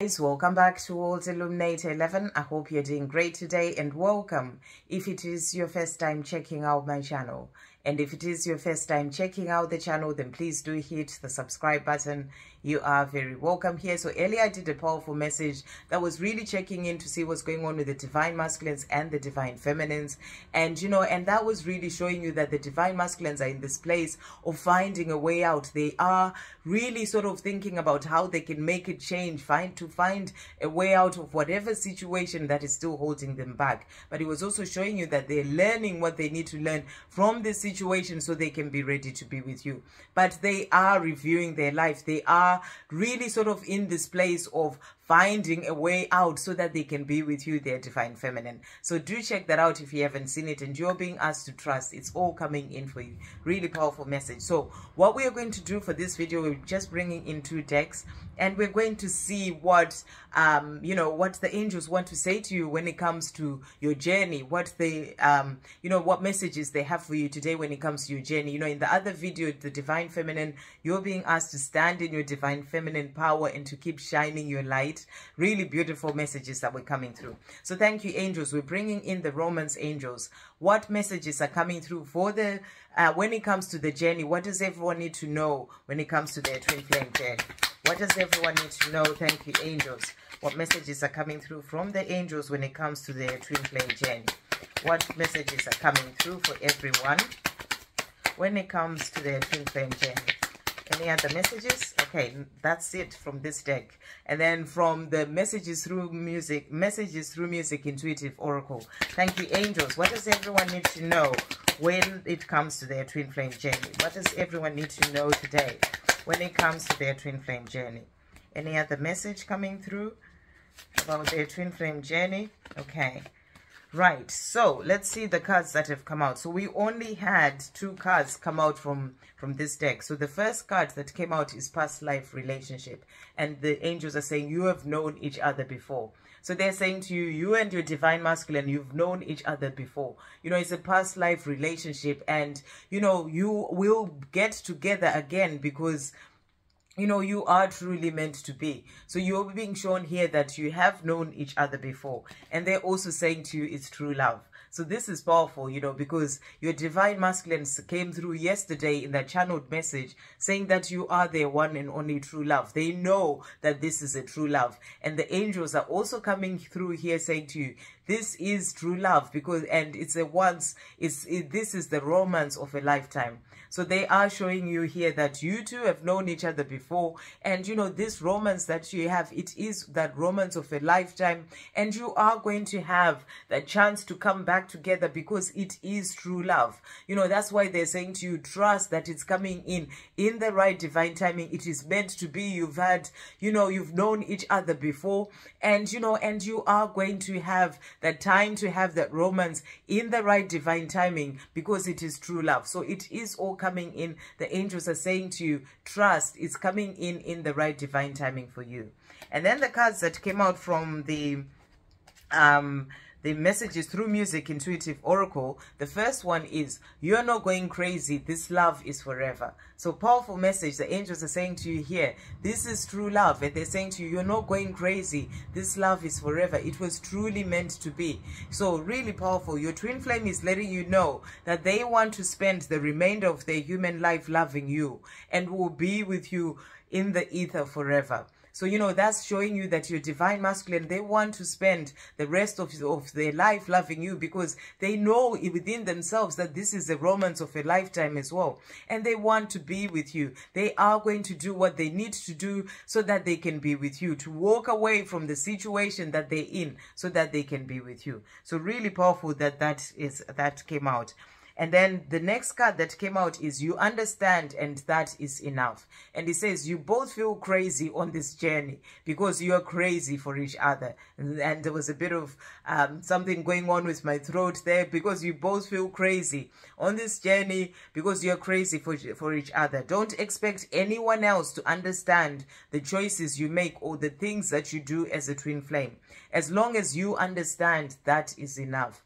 Guys, welcome back to World Illuminator 11. I hope you're doing great today and welcome if it is your first time checking out my channel. And if it is your first time checking out the channel, then please do hit the subscribe button you are very welcome here. So earlier I did a powerful message that was really checking in to see what's going on with the divine masculines and the divine feminines. And, you know, and that was really showing you that the divine masculines are in this place of finding a way out. They are really sort of thinking about how they can make a change, find to find a way out of whatever situation that is still holding them back. But it was also showing you that they're learning what they need to learn from this situation so they can be ready to be with you. But they are reviewing their life. They are are really sort of in this place of finding a way out so that they can be with you, their divine feminine. So do check that out if you haven't seen it and you're being asked to trust. It's all coming in for you. Really powerful message. So what we are going to do for this video, we're just bringing in two decks and we're going to see what, um, you know, what the angels want to say to you when it comes to your journey, what they, um, you know, what messages they have for you today when it comes to your journey. You know, in the other video, the divine feminine, you're being asked to stand in your divine feminine power and to keep shining your light Really beautiful messages that were coming through. So thank you, angels. We're bringing in the Romance angels. What messages are coming through for the, uh, when it comes to the journey? What does everyone need to know when it comes to their twin flame journey? What does everyone need to know? Thank you, angels. What messages are coming through from the angels when it comes to their twin flame journey? What messages are coming through for everyone when it comes to their twin flame journey? Any other messages? Okay, that's it from this deck. And then from the messages through music, messages through music, intuitive oracle. Thank you, angels. What does everyone need to know when it comes to their twin flame journey? What does everyone need to know today when it comes to their twin flame journey? Any other message coming through about their twin flame journey? Okay. Right, so let's see the cards that have come out. So we only had two cards come out from, from this deck. So the first card that came out is past life relationship. And the angels are saying you have known each other before. So they're saying to you, you and your divine masculine, you've known each other before. You know, it's a past life relationship and, you know, you will get together again because you know, you are truly meant to be. So you're being shown here that you have known each other before. And they're also saying to you it's true love. So this is powerful, you know, because your divine masculine came through yesterday in that channeled message saying that you are their one and only true love. They know that this is a true love. And the angels are also coming through here saying to you, this is true love because, and it's a once, it's, it, this is the romance of a lifetime. So they are showing you here that you two have known each other before. And, you know, this romance that you have, it is that romance of a lifetime. And you are going to have the chance to come back together because it is true love. You know, that's why they're saying to you, trust that it's coming in, in the right divine timing. It is meant to be. You've had, you know, you've known each other before. And, you know, and you are going to have that time to have that romance in the right divine timing because it is true love. So it is all coming in. The angels are saying to you, trust is coming in in the right divine timing for you. And then the cards that came out from the um the messages through music intuitive oracle. The first one is you're not going crazy. This love is forever. So powerful message. The angels are saying to you here this is true love. And they're saying to you you're not going crazy. This love is forever. It was truly meant to be. So really powerful. Your twin flame is letting you know that they want to spend the remainder of their human life loving you and will be with you in the ether forever so, you know, that's showing you that your divine masculine, they want to spend the rest of, of their life loving you because they know within themselves that this is the romance of a lifetime as well. And they want to be with you. They are going to do what they need to do so that they can be with you, to walk away from the situation that they're in so that they can be with you. So really powerful that that is, that came out. And then the next card that came out is you understand and that is enough. And it says you both feel crazy on this journey because you are crazy for each other. And there was a bit of um, something going on with my throat there because you both feel crazy on this journey because you're crazy for, for each other. Don't expect anyone else to understand the choices you make or the things that you do as a twin flame. As long as you understand, that is enough.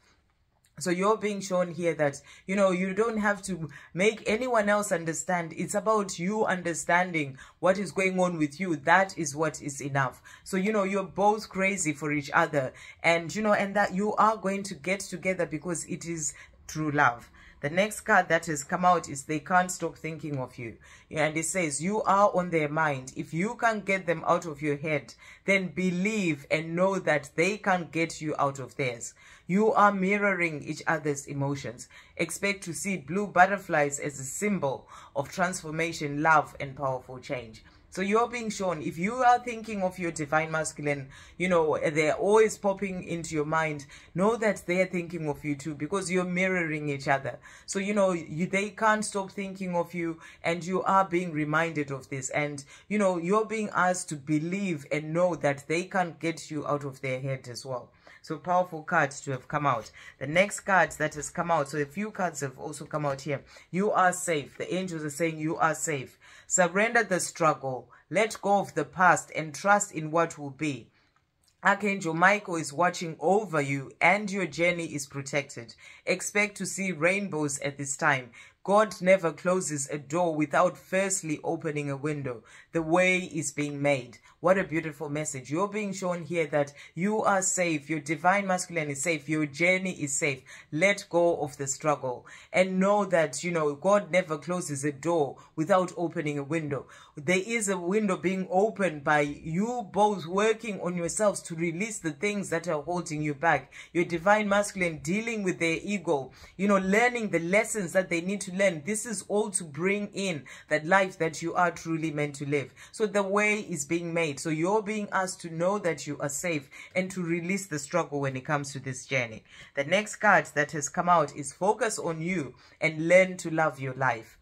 So you're being shown here that, you know, you don't have to make anyone else understand. It's about you understanding what is going on with you. That is what is enough. So, you know, you're both crazy for each other and, you know, and that you are going to get together because it is true love. The next card that has come out is they can't stop thinking of you. And it says you are on their mind. If you can't get them out of your head, then believe and know that they can't get you out of theirs. You are mirroring each other's emotions. Expect to see blue butterflies as a symbol of transformation, love, and powerful change. So you're being shown, if you are thinking of your divine masculine, you know, they're always popping into your mind, know that they're thinking of you too because you're mirroring each other. So, you know, you, they can't stop thinking of you and you are being reminded of this. And, you know, you're being asked to believe and know that they can't get you out of their head as well. So powerful cards to have come out. The next card that has come out, so a few cards have also come out here. You are safe. The angels are saying you are safe. Surrender the struggle. Let go of the past and trust in what will be. Archangel Michael is watching over you and your journey is protected. Expect to see rainbows at this time. God never closes a door without firstly opening a window. The way is being made. What a beautiful message. You're being shown here that you are safe. Your divine masculine is safe. Your journey is safe. Let go of the struggle and know that, you know, God never closes a door without opening a window. There is a window being opened by you both working on yourselves to release the things that are holding you back. Your divine masculine dealing with their ego, you know, learning the lessons that they need to learn. This is all to bring in that life that you are truly meant to live. So the way is being made. So you're being asked to know that you are safe and to release the struggle when it comes to this journey. The next card that has come out is focus on you and learn to love your life.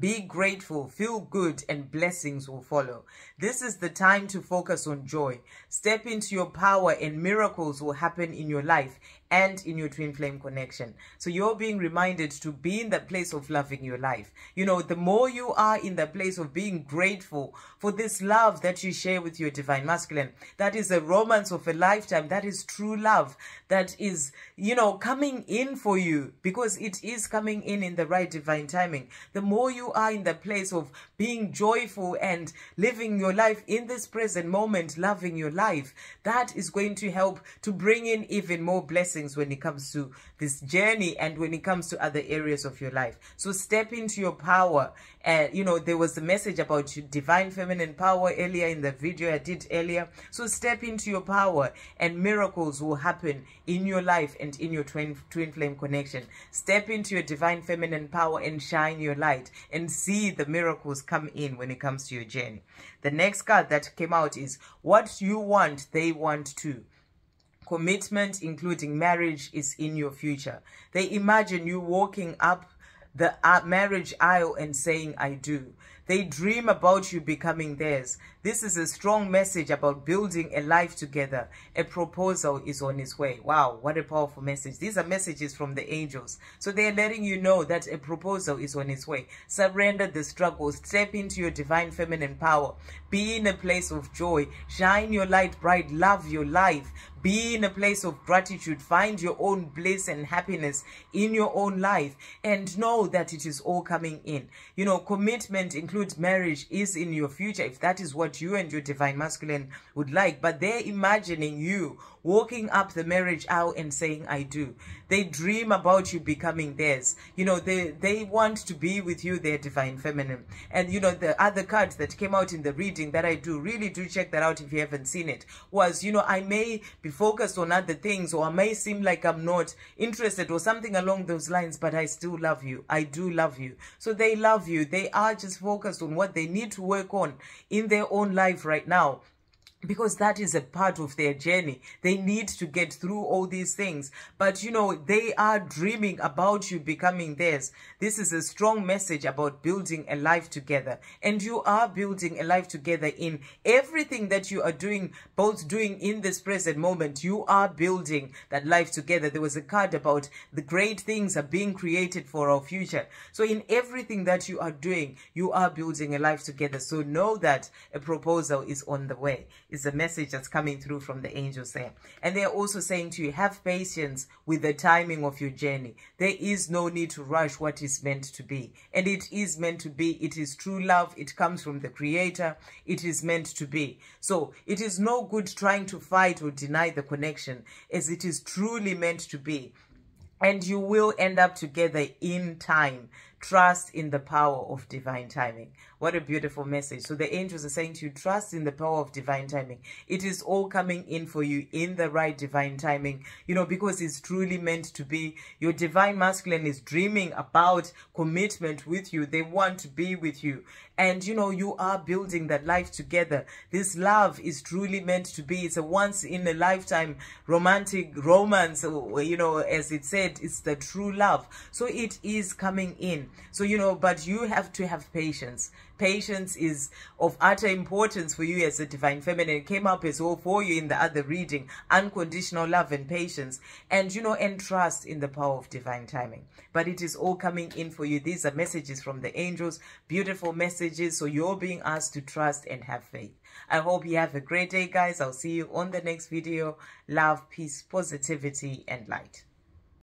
Be grateful, feel good, and blessings will follow. This is the time to focus on joy. Step into your power, and miracles will happen in your life and in your twin flame connection. So you're being reminded to be in the place of loving your life. You know, the more you are in the place of being grateful for this love that you share with your divine masculine, that is a romance of a lifetime. That is true love. That is, you know, coming in for you because it is coming in in the right divine timing. The more you are in the place of being joyful and living your life in this present moment, loving your life, that is going to help to bring in even more blessings when it comes to this journey and when it comes to other areas of your life. So step into your power. And, uh, you know, there was a message about your divine feminine power earlier in the video I did earlier. So step into your power and miracles will happen in your life and in your twin, twin flame connection. Step into your divine feminine power and shine your light and see the miracles come in when it comes to your journey. The next card that came out is what you want, they want too. Commitment, including marriage, is in your future. They imagine you walking up the uh, marriage aisle and saying, I do. They dream about you becoming theirs. This is a strong message about building a life together. A proposal is on its way. Wow, what a powerful message. These are messages from the angels. So they're letting you know that a proposal is on its way. Surrender the struggle. Step into your divine feminine power. Be in a place of joy. Shine your light bright. Love your life. Be in a place of gratitude. Find your own bliss and happiness in your own life. And know that it is all coming in. You know, commitment includes marriage is in your future. If that is what you and your divine masculine would like. But they're imagining you walking up the marriage aisle and saying, I do. They dream about you becoming theirs. You know, they, they want to be with you, their divine feminine. And, you know, the other cards that came out in the reading that I do, really do check that out if you haven't seen it, was, you know, I may be focused on other things or I may seem like I'm not interested or something along those lines, but I still love you. I do love you. So they love you. They are just focused on what they need to work on in their own life right now because that is a part of their journey. They need to get through all these things. But, you know, they are dreaming about you becoming theirs. This is a strong message about building a life together. And you are building a life together in everything that you are doing, both doing in this present moment. You are building that life together. There was a card about the great things are being created for our future. So in everything that you are doing, you are building a life together. So know that a proposal is on the way is the message that's coming through from the angels there. And they're also saying to you, have patience with the timing of your journey. There is no need to rush what is meant to be. And it is meant to be. It is true love. It comes from the creator. It is meant to be. So it is no good trying to fight or deny the connection as it is truly meant to be and you will end up together in time. Trust in the power of divine timing. What a beautiful message. So the angels are saying to you trust in the power of divine timing. It is all coming in for you in the right divine timing. You know because it's truly meant to be. Your divine masculine is dreaming about commitment with you. They want to be with you. And you know you are building that life together. This love is truly meant to be. It's a once in a lifetime romantic romance you know as it said it's the true love so it is coming in so, you know, but you have to have patience. Patience is of utter importance for you as a divine feminine. It came up as well for you in the other reading. Unconditional love and patience. And, you know, and trust in the power of divine timing. But it is all coming in for you. These are messages from the angels. Beautiful messages. So you're being asked to trust and have faith. I hope you have a great day, guys. I'll see you on the next video. Love, peace, positivity, and light.